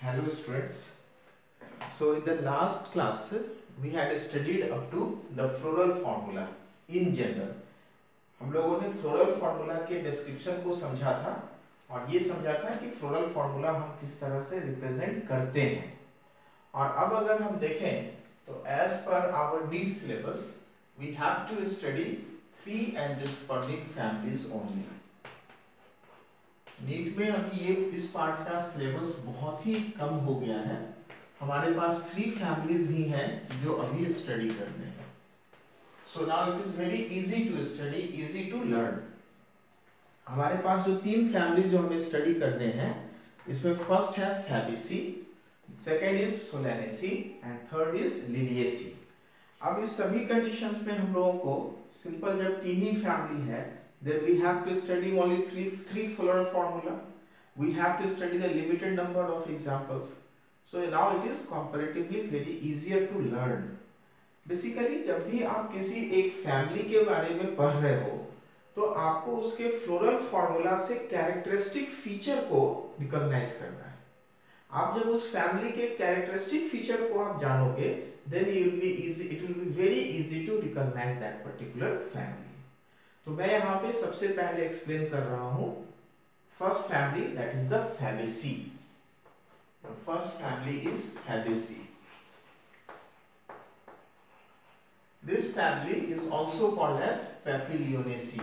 Hello, students. So, in the last class, we had studied up to the floral formula in general. हम लोगों ने floral formula के description को समझा था और ये समझा था कि फ्लोरल फार्मूला हम किस तरह से रिप्रेजेंट करते हैं और अब अगर हम देखें तो as per our need syllabus we have to study three angiospermic families only NEET में अभी ये इस पार्ट का सिलेबस बहुत ही कम हो गया है। हमारे पास थ्री फैमिलीज़ ही हैं जो अभी स्टडी करने हैं। So now it is very easy to study easy to learn हमारे पास जो तीन फैमिली जो हमें स्टडी करने हैं, इसमें फ़र्स्ट है fabaceae second is solanaceae and third is liliaceae अब इस सभी कंडीशंस में हम लोगों को सिंपल जब तीन ही फैमिली है then we have to study only three three floral formula. We have to study the limited number of examples. So now it is comparatively very easier to learn. Basically जब भी आप किसी एक family के बारे में पढ़ रहे हो तो आपको उसके फ्लोरल फॉर्मूला से कैरेक्टरिस्टिक फीचर को रिकॉग्नाइज करना है। आप जब उस फैमिली के कैरेक्टरिस्टिक फीचर को आप जानोगे then you will be easy it will be very easy to recognise that particular family तो मैं यहाँ पे सबसे पहले एक्सप्लेन कर रहा हूँ first family that is the fabaceae first family is fabaceae this family is also called as papilionaceae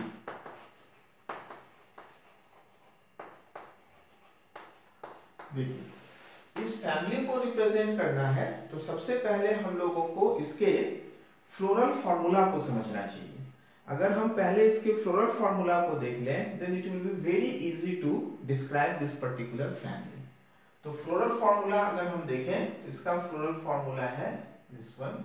देखिए, इस फैमिली को रिप्रेजेंट करना है तो सबसे पहले हम लोगों को इसके फ्लोरल फॉर्मूला को समझना चाहिए। अगर हम पहले इसके फ्लोरल फॉर्मूला को देख लें then it will be very easy to describe this particular family तो फ्लोरल फॉर्मूला अगर हम देखें तो इसका फ्लोरल फॉर्मूला है दिस वन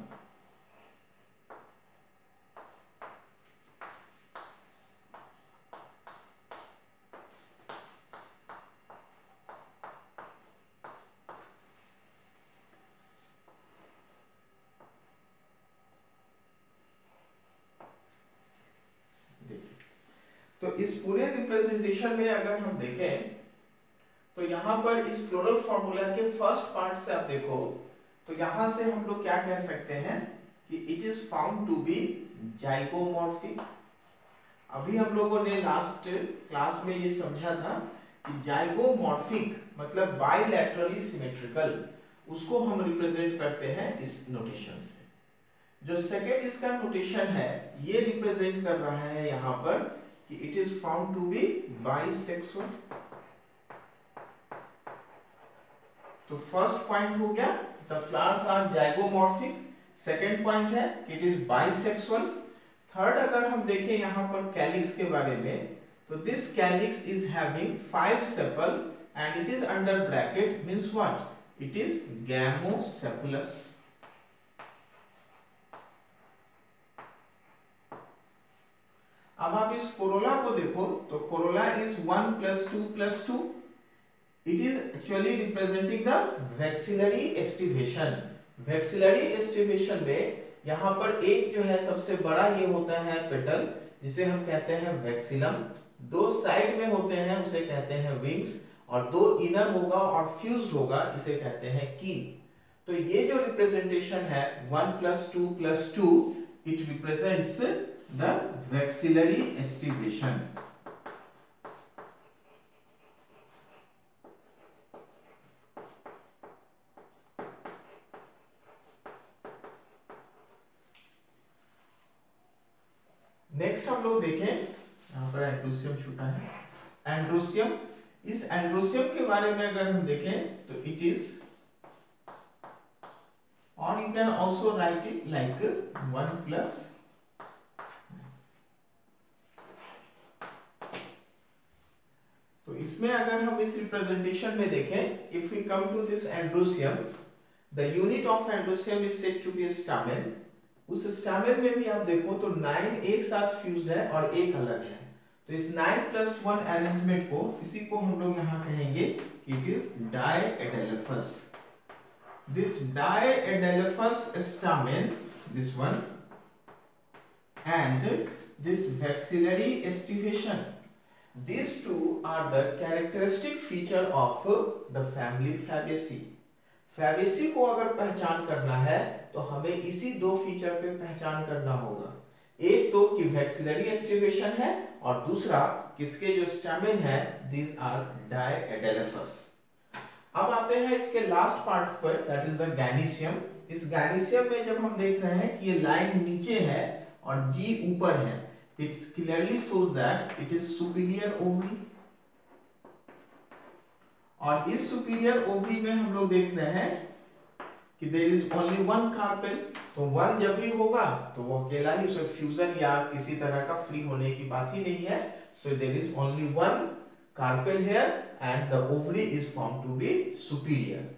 तो इस पूरे रिप्रेजेंटेशन में अगर हम देखें तो यहाँ पर इस फ्लोरल फॉर्मूला के फ़र्स्ट पार्ट से आप देखो तो यहाँ से हम लोग क्या कह सकते हैं कि it is found to be zygomorphic अभी हम लोगों ने लास्ट क्लास में ये समझा था कि जाइगोमॉर्फिक मतलब बाइलैटरली सिमेट्रिकल उसको हम रिप्रेजेंट करते हैं इस नोटेशन से। जो सेकेंड इसका नोटेशन है, ये रिप्रेजेंट कर रहा है यहाँ पर it is found to be bisexual. तो फ़र्स्ट पॉइंट हो गया the flowers are zygomorphic second point है इट इज़ बाइसेक्सुअल थर्ड अगर हम देखें यहाँ पर कैलिक्स के बारे में तो this calyx is having five sepal and it is under bracket means what it is gamosepalous अब आप इस कोरोला को देखो तो corolla is one plus two plus two it is actually representing the vexillary aestivation vexillary aestivation में यहाँ पर एक जो है सबसे बड़ा ये होता है पेटल जिसे हम कहते हैं वैक्सिलम दो साइड में होते हैं, उसे कहते हैं विंग्स और दो इनर होगा और फ्यूज होगा, इसे कहते हैं की तो ये जो रिप्रेजेंटेशन है one plus two plus two it represents the maxillary estivation. Next हम लोग देखें, यहाँ पर एंड्रोसियम छूटा है एंड्रोसियम इस एंड्रोसियम के बारे में अगर हम देखें तो इट इज़ और you can also write it like one plus तो इसमें अगर हम इस रिप्रेजेंटेशन में देखें if we come to this androecium the unit of androecium is said to be stamen उस स्टामेन में भी आप देखो तो नाइन एक साथ फ्यूज्ड है और एक अलग है। तो इस नाइन प्लस वन अरेंजमेंट को, इसी को हम लोग यहाँ कहेंगे it is diadelphous this diadelphous stamen this one, and this maxillary estivation. These two are the characteristic feature of the family fabaceae fabaceae को अगर पहचान करना है तो हमें इसी दो फीचर पे पहचान करना होगा। एक तो कि वैक्सिलरी एस्टिवेशन है, और दूसरा किसके जो स्टेमिन है दीज आर डायएडेलेफस अब आते हैं इसके लास्ट पार्ट पर दैट इज़ द गैनीशियम इस गैनीशियम में जब हम देख रहे हैं कि ये लाइन नीचे है और जी ऊपर है it's clearly shows that it is superior ovary और इस सुपीरियर ओवरी में हम लोग देख रहे हैं कि there is only one carpel तो वन जब भी होगा तो वो अकेला ही, उसमें फ्यूजन या किसी तरह का फ्री होने की बात ही नहीं है. So there is only one carpel here and the ovary is form to be superior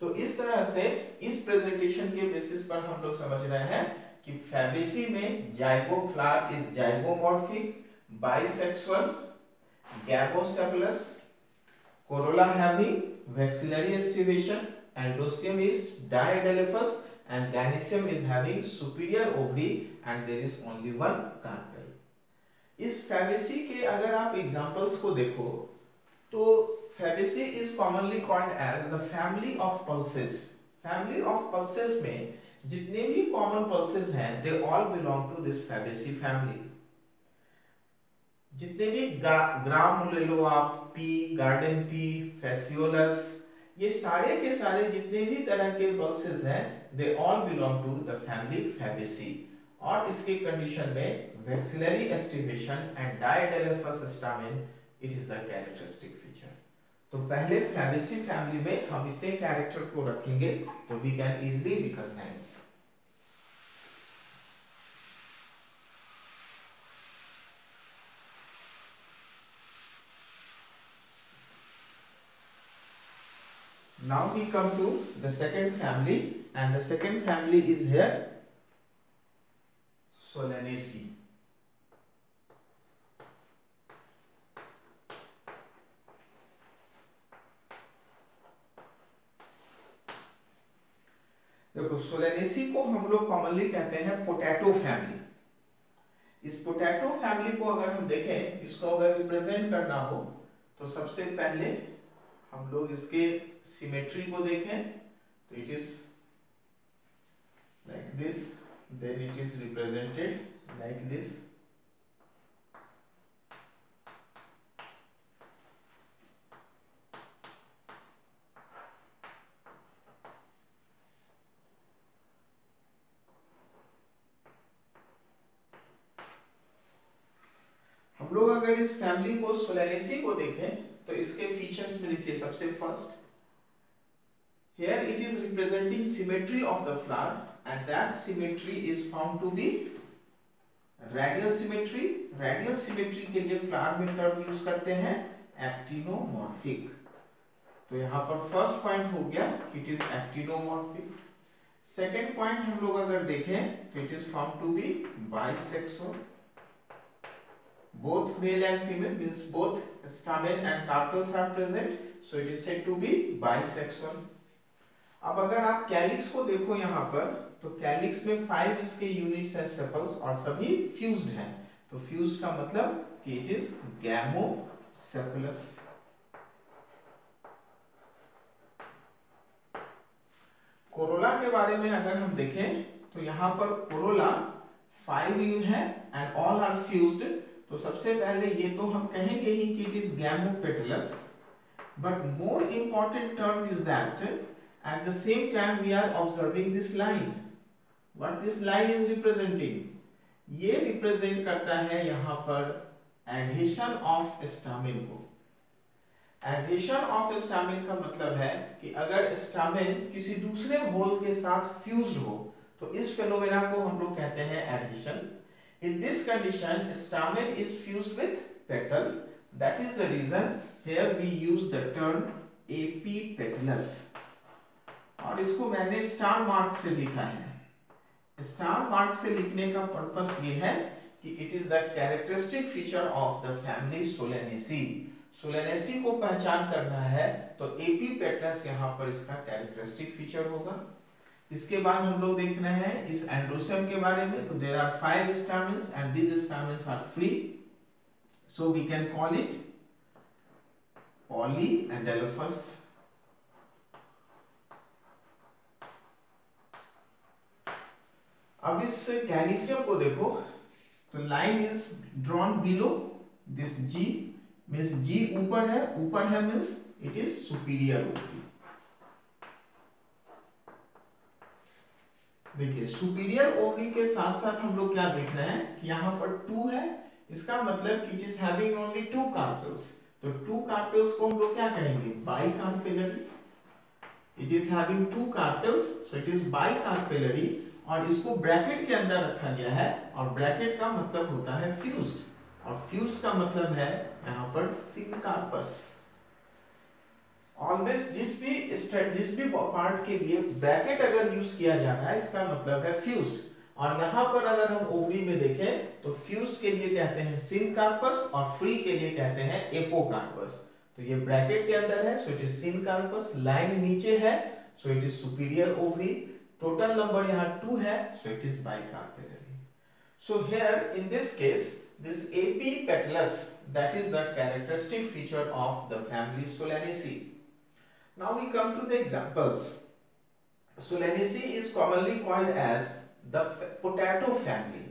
तो इस तरह से इस प्रेजेंटेशन के बेसिस पर हम लोग समझ रहे हैं कि फैबेसी में zygo is zygomorphic bisexual gamosepalous corolla heavy vexillary aestivation androecium is diadelphous and gynoecium is having superior ovary and there is only one carpel इस फैबेसी के अगर आप एग्जांपल्स को देखो तो fabaceae is commonly called as the family of pulses family of pulses में जितने भी कॉमन पल्सेस हैं they all belong to this fabaceae family जितने भी ग्राम ले लो आप पी गार्डन पी फेसियोलस ये सारे के सारे जितने भी तरह के पल्सेस हैं they all belong to the family fabaceae और इसके कंडीशन में vexillary aestivation and diadelphous stamen it is the characteristic feature तो पहले फैबेसी फैमिली में हम इतने कैरेक्टर को रखेंगे तो we can easily recognise Now we come to the second family and the second family is here Solanaceae. देखो, Solanaceae को हम लोग कॉमनली कहते हैं पोटैटो फैमिली इस पोटैटो फैमिली को अगर हम देखें, इसको अगर रिप्रेजेंट करना हो तो सबसे पहले हम लोग इसके सिमेट्री को देखें तो it is like this then it is represented like this हम लोग अगर अभी को सोलेनेसी को देखें तो इसके फीचर्स में देखिए सबसे first here it is representing symmetry of the flower and that symmetry is found to be radial symmetry radial symmetry के लिए फ्लावर में टर्म यूज़ करते हैं एक्टिनोमॉर्फिक तो यहाँ पर फ़र्स्ट पॉइंट हो गया it is actinomorphic second point हम लोग अगर देखें it is found to be bisexual both male and female means both stamen and carpels are present, so it is said to be bisexual. अब अगर आप calyx को देखो यहाँ पर तो कैलिक्स में फाइव इसके यूनिट्स हैं सेपल्स और सभी फ्यूज्ड हैं। तो फ्यूज्ड का मतलब कि इट इज़ गैमोसेपलस कोरोला के बारे में अगर हम देखें तो यहाँ पर कोरोला फाइव यून है एंड ऑल आर फ्यूज्ड तो सबसे पहले ये तो हम कहेंगे ही कि it is gamopetalous but more important term is that at the same time we are observing this line what this line is representing ये रिप्रेजेंट करता है यहाँ पर एडहेशन ऑफ़ स्टामिन को। एडहेशन ऑफ़ स्टामिन का मतलब है कि अगर स्टामिन किसी दूसरे होल के साथ फ्यूज्ड हो तो इस फेनोमेना को हम लोग कहते हैं adhesion In this condition, stamen is fused with petal. That is the reason here we use the term epipetalous. और इसको मैंने स्टार मार्क से लिखा है स्टार मार्क से लिखने का पर्पस ये है कि it is the characteristic feature of the family Solanaceae Solanaceae को पहचान करना है तो एपीपेटलस यहाँ पर इसका कैरेक्टरिस्टिक फीचर होगा इसके बाद हम लोग देख रहे हैं इस एंड्रोसियम के बारे में। तो there are five stamens and these stamens are free so we अब इस कैनिसियम को देखो। तो line is drawn below this G means G ऊपर है ऊपर है means it is superior ovary देखिए सुपीरियर ओवरी के साथ साथ हम लोग क्या देख रहे हैं कि यहाँ पर टू है। इसका मतलब it is having only two carpels तो टू कार्पेल्स को हम लोग क्या कहेंगे? Bicarpellary it is having two carpels so it is bicarpellary और इसको ब्रैकेट के अंदर रखा गया है, और ब्रैकेट का मतलब होता है फ्यूज्ड और फ्यूज का मतलब है यहाँ पर सिंकार्पस ऑलवेज जिस भी जिस भी पार्ट के लिए ब्रैकेट अगर यूज़ किया जाता है, इसका मतलब है फ्यूज्ड और यहाँ पर अगर हम ओवरी में देखें तो फ्यूज्ड के लिए कहते हैं सिनकार्पस और फ्री के लिए कहते हैं एपोकार्पस तो ये ब्रैकेट के अंदर है so it is syncarpous line नीचे है so it is superior ovary total number यहाँ 2 है, so it is bicarpellary so here in this case, this apipetalous that is the characteristic feature of the family Solanaceae now we come to the examples Solanaceae is commonly called as the potato family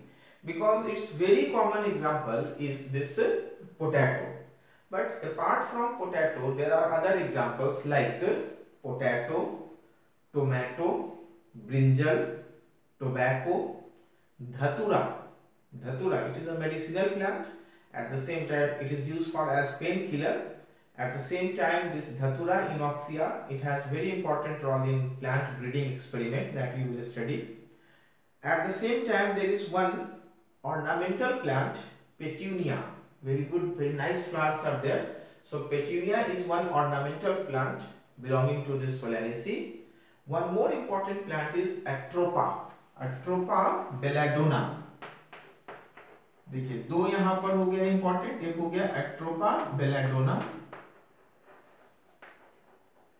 because its very common example is this potato but apart from potato there are other examples like potato tomato brinjal, tobacco, dhatura. Dhatura, it is a medicinal plant. At the same time, it is used for as painkiller. At the same time, this Dhatura inoxia, it has very important role in plant breeding experiment that we will study. At the same time, there is one ornamental plant, Petunia. Very good, very nice flowers are there. So Petunia is one ornamental plant belonging to this Solanaceae. One more important plant is Atropa. Atropa belladonna. देखिए दो यहां पर हो गया important एक हो गया Atropa belladonna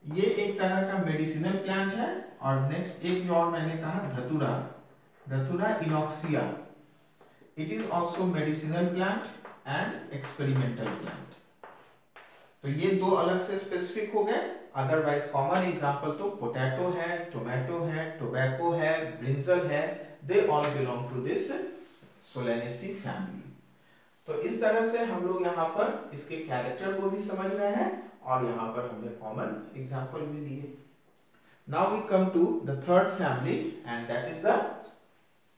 ये एक तरह का मेडिसिनल प्लांट है और नेक्स्ट एक जो और मैंने कहा Datura. Datura inoxia it is also medicinal plant and experimental plant तो ये दो अलग से स्पेसिफिक हो गए। अदरवाइज़ कॉमन एग्जांपल तो पोटैटो है टोमेटो है टोबैको है ब्रिंजल है। They all belong to this Solanaceae family तो इस तरह से हम लोग यहाँ पर इसके कैरेक्टर को भी समझ रहे हैं। और यहाँ पर हमने कॉमन एग्ज़ाम्पल भी दिए। Now we come to the third family and that is the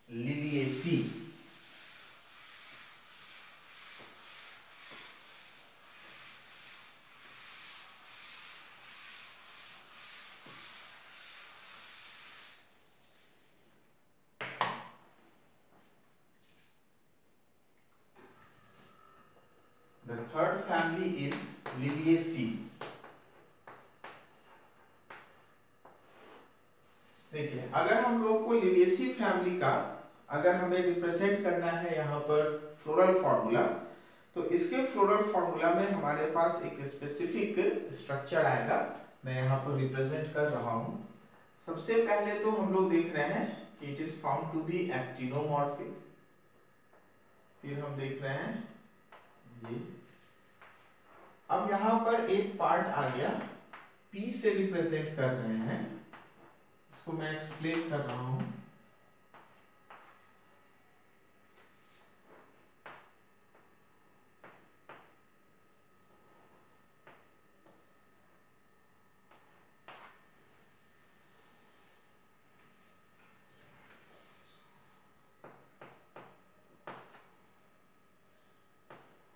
Liliaceae family का अगर हमें रिप्रेजेंट करना है यहाँ पर फ्लोरल फॉर्मूला तो इसके फ्लोरल फॉर्मूला में हमारे पास एक स्पेसिफिक स्ट्रक्चर आएगा। मैं यहाँ पर रिप्रेजेंट कर रहा हूँ। सबसे पहले तो हम लोग देख रहे हैं कि it is found to be actinomorphic फिर हम देख रहे हैं, ये। अब यहाँ पर एक पार्ट आ गया। पी से रिप्रेजेंट कर रहे हैं। इसको मैं एक्सप्लेन कर रहा हूँ।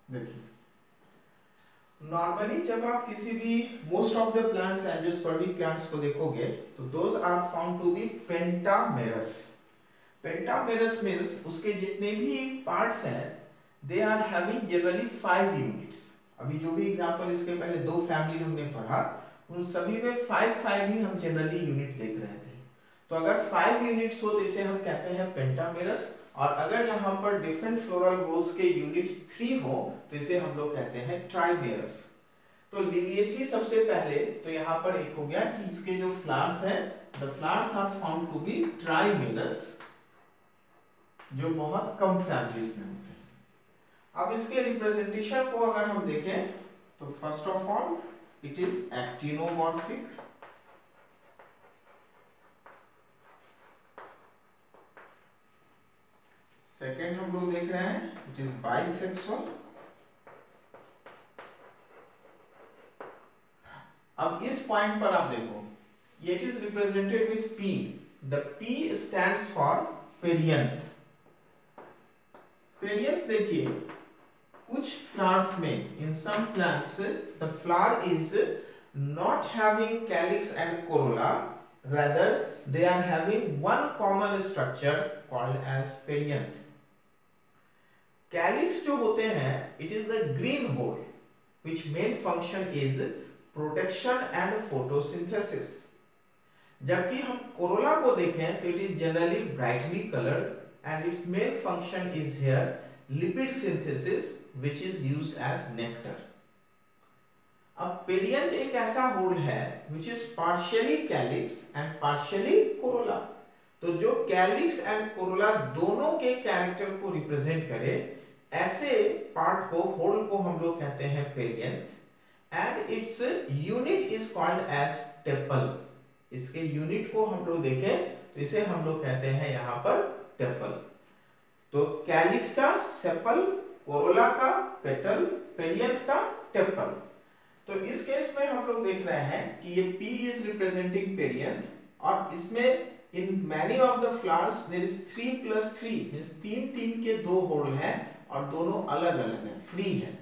देखिए। नॉर्मली जब आप किसी भी most of the plants angiospermic plants को देखोगे तो those are found to be pentamerous pentamerous means उसके जितने भी पार्ट्स हैं they are having generally five units अभी जो भी एग्जांपल इसके पहले दो फैमिली हमने पढ़ा, उन सभी में फाइव फाइव ही हम जनरली यूनिट देख रहे थे। तो अगर फाइव यूनिट्स हो तो इसे हम कहते हैं पेंटामेरस और अगर यहाँ पर डिफरेंट फ्लोरल बोल्स के यूनिट थ्री हो तो इसे हम लोग कहते हैं ट्राइमेरस तो लिलियसी सबसे पहले तो यहाँ पर एक हो गया कि इसके जो फ्लावर्स हैं the flowers are found to be trimerous जो बहुत कम फैमिलीज़ में होते हैं. अब इसके रिप्रेजेंटेशन को अगर हम देखें तो first of all it is actinomorphic second हम लोग देख रहे हैं इट इज़ बाइसेक्सुअल अब इस पॉइंट पर आप देखो, ये it is represented with P the P stand for perianth perianth देखिए, कुछ फ्लावर्स में in some plants the flower is not having calyx and corolla. Rather, they are having one common structure called as perianth calyx जो होते हैं it is the green whorl which main function is protection and photosynthesis जबकि हम corolla को देखें तो it is generally brightly coloured and its main function is here lipid synthesis which is use as nectar अब perianth एक ऐसा whorl है which is partially calyx and partially corolla तो जो कैलिक्स एंड कोरोला दोनों के कैरेक्टर को represent करे ऐसे पार्ट को होल को हम लोग कहते हैं perianth and its unit is called as tepal इसके यूनिट को हम लोग देखें तो इसे हम लोग कहते हैं यहाँ पर टेपल तो कैलिक्स का सेपल कोरोला का पेटल पेरियंथ का टेपल तो इस केस में हम लोग देख रहे हैं कि ये P इज़ रिप्रेजेंटिंग पेरियंथ और इसमें in many of the flowers there is 3 plus 3 means तीन तीन के दो होल हैं और दोनों अलग अलग हैं फ्री हैं।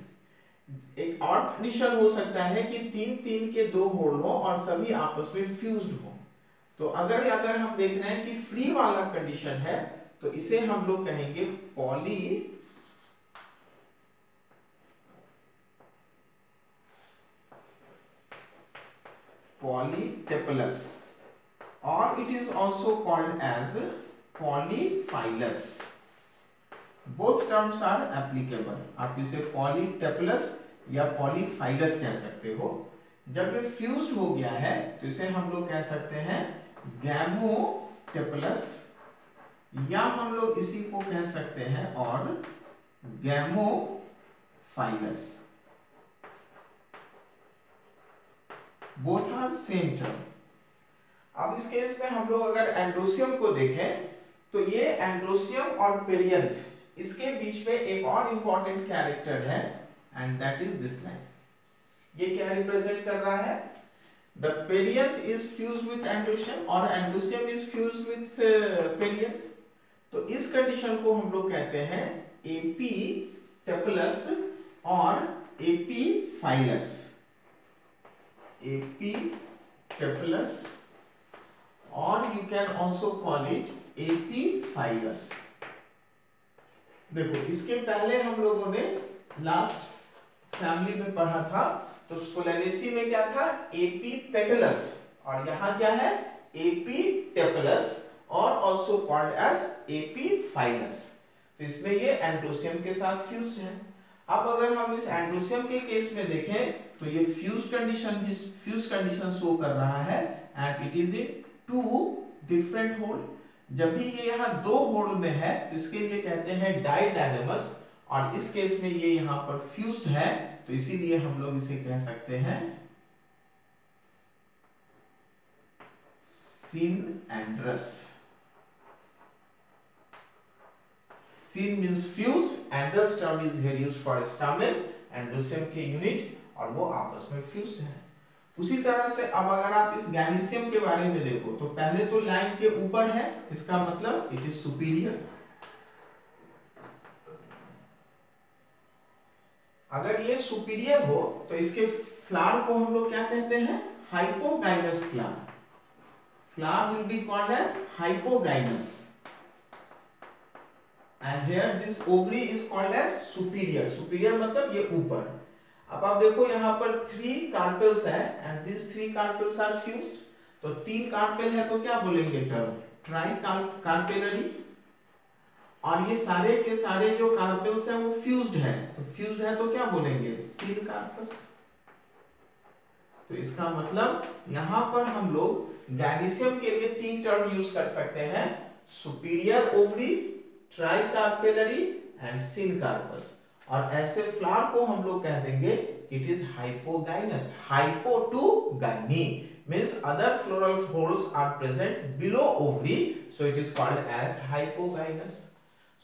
एक और कंडीशन हो सकता है कि तीन तीन के दो होल हो और सभी आपस में फ्यूज्ड हो। तो अगर अगर हम देख रहे हैं कि फ्री वाला कंडीशन है तो इसे हम लोग कहेंगे poly polytepalus or it is also called as polyphylus both terms are applicable. आप इसे polytepalus या polyphylus कह सकते हो। जब ये फ्यूज्ड हो गया है तो इसे हम लोग कह सकते हैं गैमोटेपलस या हम लोग इसी को कह सकते हैं और gamophyllous both are same term अब इस केस में हम लोग अगर एंड्रोसियम को देखें तो ये एंड्रोसियम और पेरियंथ इसके बीच में एक और इंपॉर्टेंट कैरेक्टर है and that is this line ये क्या रिप्रेजेंट कर रहा है? The perianth is fused with androecium और androecium is fuse with perianth तो इस कंडीशन को हम लोग कहते हैं एपी टेपलस और epiphyllous Epiphyllus or you can also call it Epiphyllus. देखो, इसके पहले हम लोगों ने लास्ट फैमिली में पढ़ा था तो सोलेनेसी में क्या था? एपीपेटलस और यहाँ क्या है? एपीटेपलस और ऑल्सो कॉल्ड एज एपीफाइलस तो इसमें ये एंड्रोसियम के साथ फ्यूज है। अब अगर हम इस एंड्रोसियम के केस में देखें तो ये fuse condition fuse condition show कर रहा है and it is in two different whorl जब भी ये यहाँ दो होल में है तो इसके लिए कहते हैं डाइडाइनेमस और इस केस में ये यहाँ पर फ्यूज्ड है तो इसीलिए हम लोग इसे कह सकते हैं synandrous sin means fused andrus term is here used for stamen androsium के यूनिट और वो आपस में फ्यूज है। उसी तरह से अब अगर आप इस गैनीशियम के बारे में देखो तो पहले तो लाइन के ऊपर है, इसका मतलब इट इज़ सुपीरियर अगर ये सुपीरियर हो तो इसके फ्लावर को हम लोग क्या कहते हैं? Hypogynous flower flower will be called as hypogynous and here this ovary is called as superior superior मतलब ये ऊपर. अब आप देखो यहाँ पर थ्री कार्पेल्स है and this three carpels are fused तो तीन कार्पेल है तो क्या बोलेंगे टर्म ट्राई कार्पेलरी और ये सारे के सारे जो कार्पेल्स है वो फ्यूज्ड है. तो फ्यूज्ड है तो क्या बोलेंगे? सील कार्पस तो इसका मतलब यहाँ पर हम लोग गैनीशियम के लिए तीन टर्म यूज़ कर सकते हैं. Superior ovary tricarpellary and syncarpous और ऐसे फ्लावर को हम लोग कह देंगे it is hypogynous hypo to gyny means other floral folds are present below ovary, so it is called as hypogynous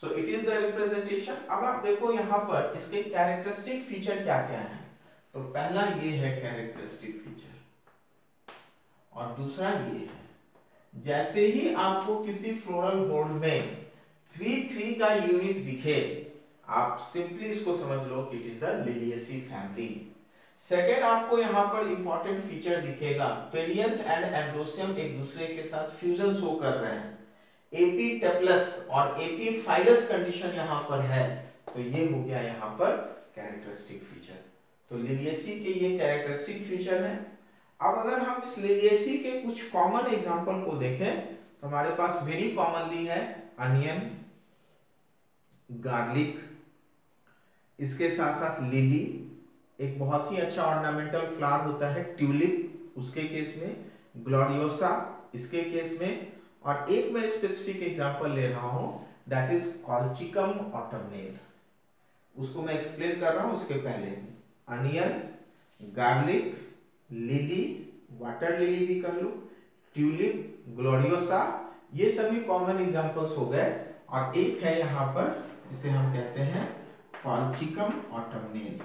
so it is the representation. अब आप देखो यहाँ पर, इसके कैरेक्टरिस्टिक फीचर क्या क्या है? तो पहला ये है कैरेक्टरिस्टिक फीचर और दूसरा ये है, जैसे ही आपको किसी फ्लोरल बोर्ड में थ्री थ्री का यूनिट दिखे आप सिंपली इसको समझ लो कि it is the Liliaceae family. Second आपको यहाँ पर इंपॉर्टेंट फीचर दिखेगा। पेरियंथ एंड एंड्रोसियम एक दूसरे के साथ फ्यूजन शो कर रहे हैं। एपी टेप्लस और एपी फाइलस कंडीशन यहाँ पर है। तो ये हो गया यहाँ पर कैरेक्टरिस्टिक फीचर तो लिलियसी के ये कैरेक्टरिस्टिक फीचर है। अब अगर हम इस लिलियसी के कुछ कॉमन एग्जांपल को देखें तो हमारे पास वेरी कॉमनली है अनियन गार्लिक इसके साथ साथ लिली, एक बहुत ही अच्छा ऑर्नामेंटल फ्लावर होता है ट्यूलिप उसके केस में ग्लोरियोसा इसके केस में, और एक मैं स्पेसिफिक एग्जांपल ले रहा हूँ दैट इज़ कॉल्चिकम ऑटमनेल उसको मैं एक्सप्लेन कर रहा हूँ उसके पहले। Onion garlic lily water lily भी कह लो ट्यूलिप ग्लोरियोसा ये सभी कॉमन एग्जांपल्स हो गए। और एक है यहाँ पर इसे हम कहते हैं कॉल्चिकम ऑटमनेल।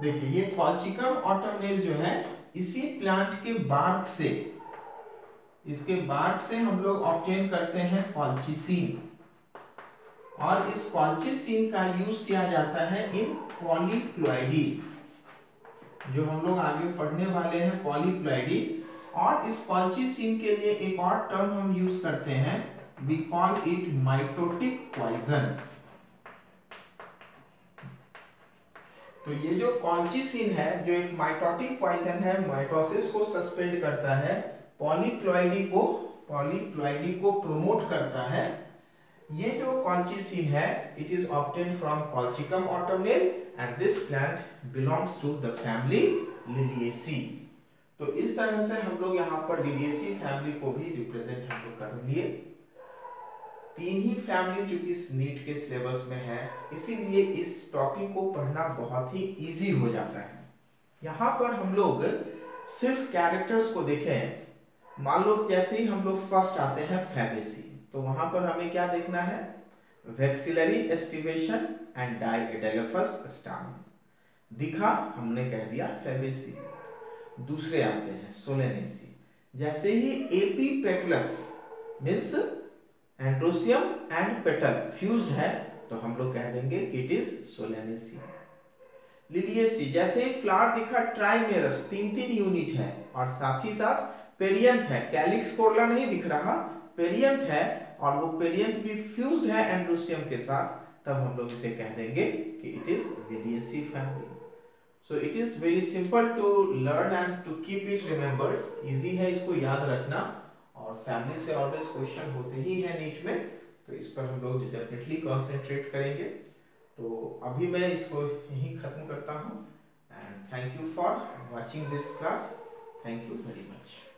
देखिए, ये कॉल्चिकम ऑटमनेल जो है, इसी प्लांट के बार्क से, इसके बार्क से हम लोग ऑप्टेन करते हैं कॉल्चिसीन और इस कॉल्चिसीन का यूज़ किया जाता है इन पॉलीप्लॉइडी जो हम लोग आगे पढ़ने वाले हैं पॉलीप्लॉइडी और इस कॉल्चिसिन के लिए एक और टर्म हम यूज़ करते हैं। We call it mitotic poison तो ये जो कॉल्चिसिन है, जो एक माइटोटिक पॉइजन है माइटोसिस को सस्पेंड करता है पॉलीप्लॉइडी को पॉलीप्लॉइडी को प्रोमोट करता है। ये जो कॉल्चिसिन है it is obtain from colchicum autumnale and this plant belongs to the family Liliaceae तो इस तरह से हम लोग यहाँ पर लिलिएसी फैमिली को भी रिप्रेजेंट हम लोग कर लिए। तीन ही फैमिली जो कि नीट के सिलेबस में है, इसीलिए इस टॉपिक को पढ़ना बहुत ही इजी हो जाता है। यहाँ पर हम लोग सिर्फ़ कैरेक्टर्स को देखें। मान लो जैसे ही हम लोग फ़र्स्ट आते हैं फैबेसी तो वहाँ पर हमें क्या देखना है? Vexillary aestivation and diadelphous stamen दिखा, हमने कह दिया फेबेसी दूसरे आते हैं सोलेनेसी जैसे ही epipetalous means androecium and petal fused है तो हम लोग कह देंगे इट इज़ सोलेनेसी लिलियसी जैसे ही फ्लावर दिखा ट्राइमेरस तीन तीन यूनिट है, और साथ ही साथ पेरियंथ है कैलिक्स कोरला नहीं दिख रहा पेरियंथ है, और वो पेरियंथ भी फ्यूज्ड है एंड्रोसियम के साथ, तब हम लोग इसे कह देंगे कि it is Liliaceae family so it is very simple to learn and to keep it remembered easy है इसको याद रखना। और फैमिली से ऑलवेज क्वेश्चन होते ही है नीट में। तो इस पर हम लोग डेफिनेटली कॉन्सेंट्रेट करेंगे। तो अभी मैं इसको यहीं खत्म करता हूँ। And thank you for watching this class thank you very much